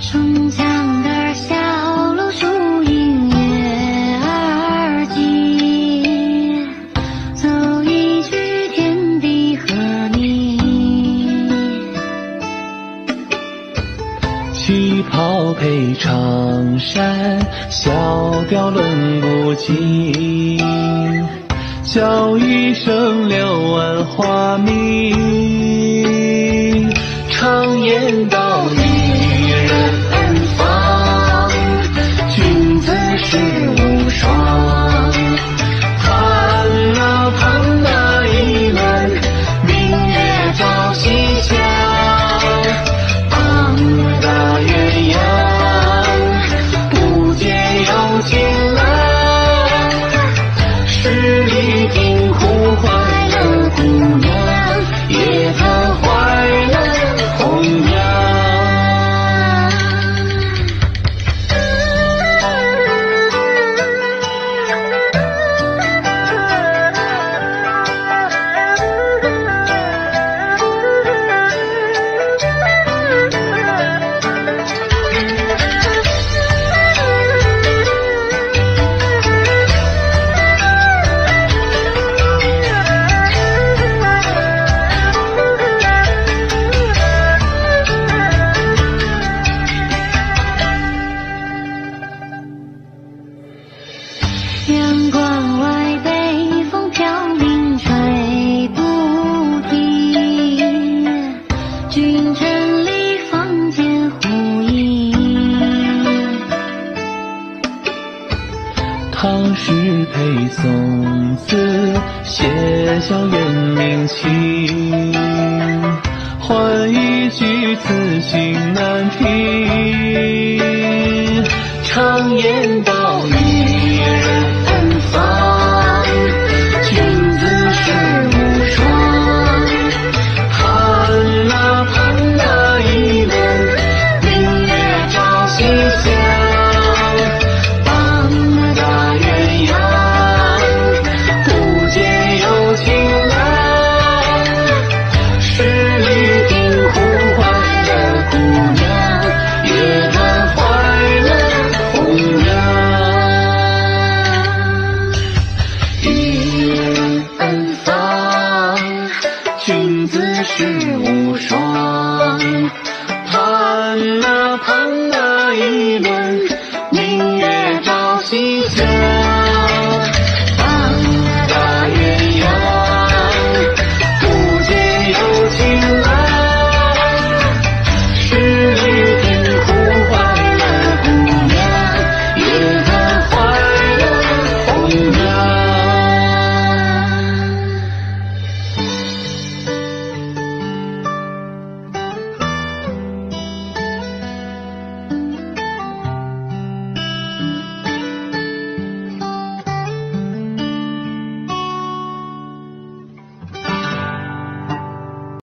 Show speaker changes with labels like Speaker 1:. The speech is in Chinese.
Speaker 1: 城墙根儿小路树影月儿近，奏一曲天地和你。
Speaker 2: 旗袍配长衫，小调论不尽。叫一声柳暗花明，这里
Speaker 1: 房间呼应，
Speaker 2: 唐诗配宋词，写校园明清，换一句词，情难听。常言道。